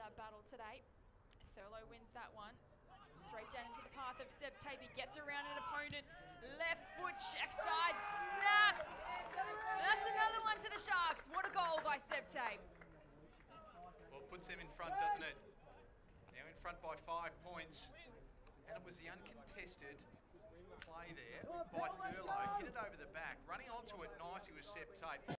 That battle today. Thurlow wins that one. Straight down into the path of Seb Tape. He gets around an opponent. Left foot, check side, snap. That's another one to the Sharks. What a goal by Seb Tape. Well, it puts them in front, doesn't it? Now in front by five points. And it was the uncontested play there by Thurlow. Hit it over the back. Running onto it nicely was Seb Tape.